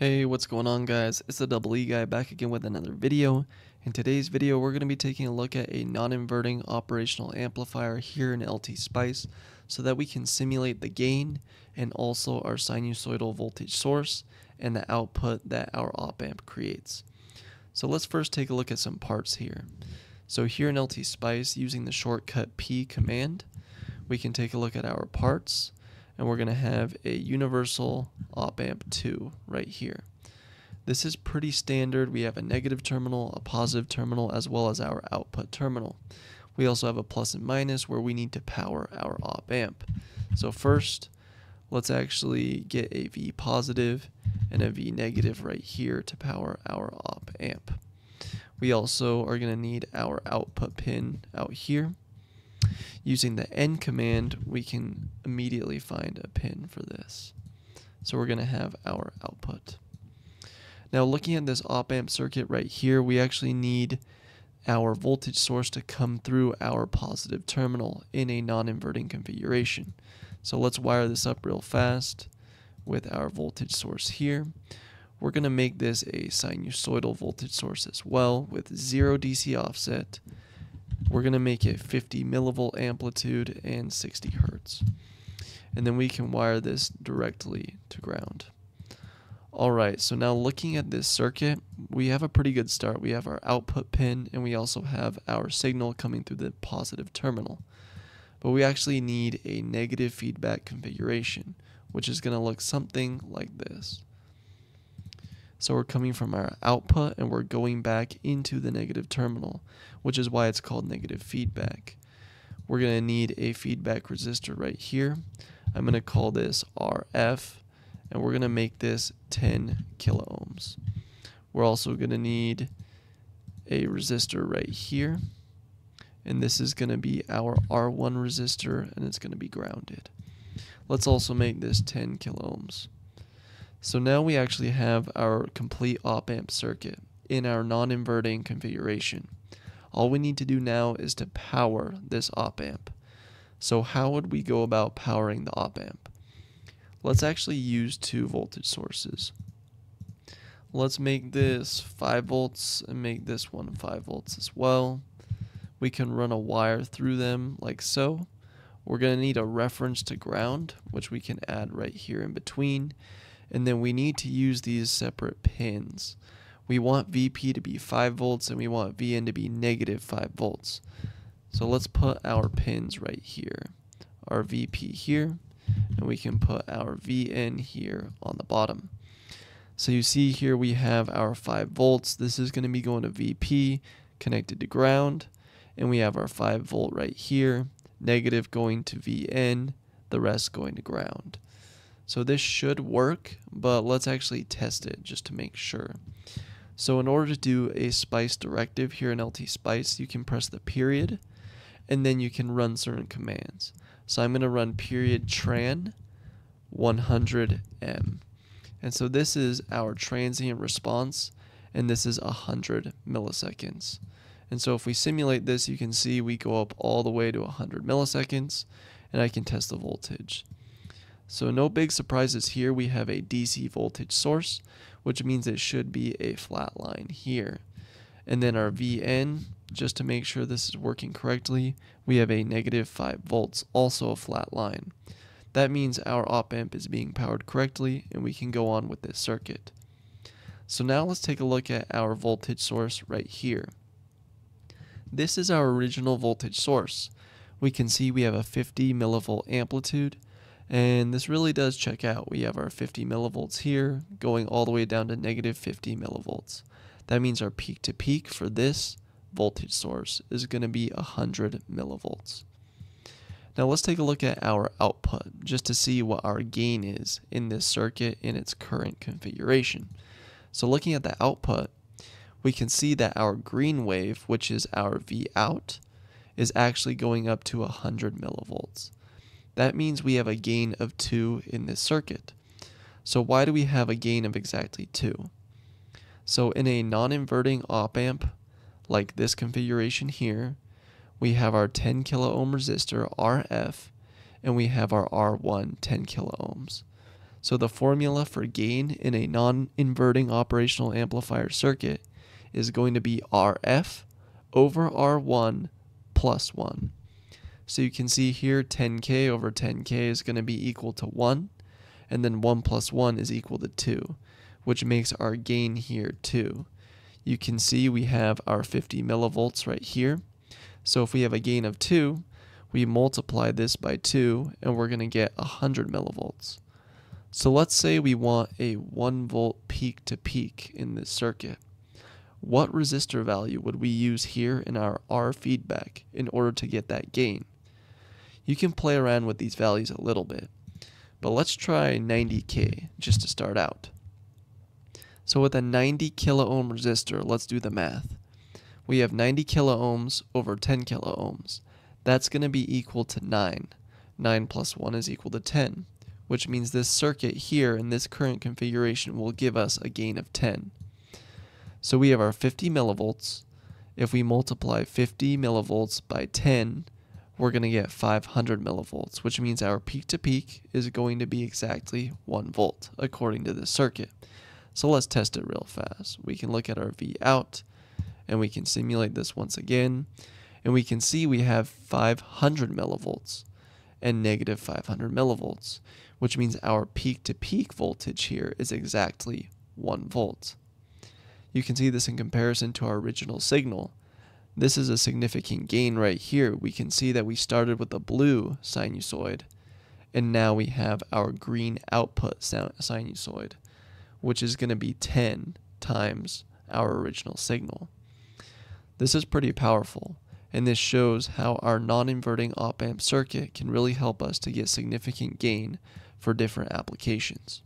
Hey, what's going on guys? It's the Double E guy back again with another video. In today's video, we're going to be taking a look at a non-inverting operational amplifier here in LTspice so that we can simulate the gain and also our sinusoidal voltage source and the output that our op amp creates. So let's first take a look at some parts here. So here in LTspice, using the shortcut P command, we can take a look at our parts and we're going to have a universal op amp 2 right here. This is pretty standard. We have a negative terminal, a positive terminal, as well as our output terminal. We also have a plus and minus where we need to power our op amp. So first, let's actually get a V positive and a V negative right here to power our op amp. We also are going to need our output pin out here. Using the N command, we can immediately find a pin for this. So we're going to have our output. Now looking at this op amp circuit right here, we actually need our voltage source to come through our positive terminal in a non-inverting configuration. So let's wire this up real fast with our voltage source here. We're going to make this a sinusoidal voltage source as well with zero DC offset we're going to make it 50 millivolt amplitude and 60 hertz. And then we can wire this directly to ground. Alright, so now looking at this circuit, we have a pretty good start. We have our output pin and we also have our signal coming through the positive terminal. But we actually need a negative feedback configuration, which is going to look something like this. So we're coming from our output and we're going back into the negative terminal, which is why it's called negative feedback. We're going to need a feedback resistor right here. I'm going to call this RF and we're going to make this 10 kilo ohms. We're also going to need a resistor right here and this is going to be our R1 resistor and it's going to be grounded. Let's also make this 10 kilo ohms. So now we actually have our complete op amp circuit in our non-inverting configuration. All we need to do now is to power this op amp. So how would we go about powering the op amp? Let's actually use two voltage sources. Let's make this 5 volts and make this one 5 volts as well. We can run a wire through them like so. We're going to need a reference to ground, which we can add right here in between and then we need to use these separate pins. We want VP to be 5 volts and we want VN to be negative 5 volts. So let's put our pins right here. Our VP here, and we can put our VN here on the bottom. So you see here we have our 5 volts. This is going to be going to VP connected to ground. And we have our 5 volt right here, negative going to VN, the rest going to ground. So this should work, but let's actually test it just to make sure. So in order to do a spice directive here in LTspice, you can press the period, and then you can run certain commands. So I'm going to run period tran 100m. And so this is our transient response, and this is 100 milliseconds. And so if we simulate this, you can see we go up all the way to 100 milliseconds, and I can test the voltage. So no big surprises here. We have a DC voltage source, which means it should be a flat line here. And then our VN, just to make sure this is working correctly, we have a negative 5 volts, also a flat line. That means our op amp is being powered correctly and we can go on with this circuit. So now let's take a look at our voltage source right here. This is our original voltage source. We can see we have a 50 millivolt amplitude and this really does check out. We have our 50 millivolts here going all the way down to negative 50 millivolts. That means our peak to peak for this voltage source is going to be 100 millivolts. Now let's take a look at our output just to see what our gain is in this circuit in its current configuration. So looking at the output, we can see that our green wave, which is our V out, is actually going up to 100 millivolts. That means we have a gain of 2 in this circuit. So why do we have a gain of exactly 2? So in a non-inverting op amp, like this configuration here, we have our 10 kilo ohm resistor RF, and we have our R1 10 kilo ohms. So the formula for gain in a non-inverting operational amplifier circuit is going to be RF over R1 plus 1. So you can see here 10k over 10k is going to be equal to 1, and then 1 plus 1 is equal to 2, which makes our gain here 2. You can see we have our 50 millivolts right here. So if we have a gain of 2, we multiply this by 2 and we're going to get 100 millivolts. So let's say we want a 1 volt peak to peak in this circuit. What resistor value would we use here in our R feedback in order to get that gain? You can play around with these values a little bit, but let's try 90k just to start out. So with a 90 kilo ohm resistor, let's do the math. We have 90 kilo ohms over 10 kilo ohms. That's going to be equal to 9. 9 plus 1 is equal to 10, which means this circuit here in this current configuration will give us a gain of 10. So we have our 50 millivolts. If we multiply 50 millivolts by 10, we're going to get 500 millivolts, which means our peak to peak is going to be exactly 1 volt according to this circuit. So let's test it real fast. We can look at our V out and we can simulate this once again and we can see we have 500 millivolts and negative 500 millivolts, which means our peak to peak voltage here is exactly 1 volt. You can see this in comparison to our original signal. This is a significant gain right here. We can see that we started with a blue sinusoid, and now we have our green output sinusoid, which is going to be 10 times our original signal. This is pretty powerful and this shows how our non-inverting op-amp circuit can really help us to get significant gain for different applications.